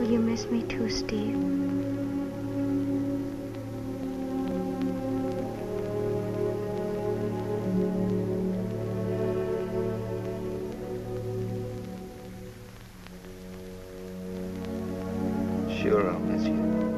Will you miss me too, Steve? Sure, I'll miss you.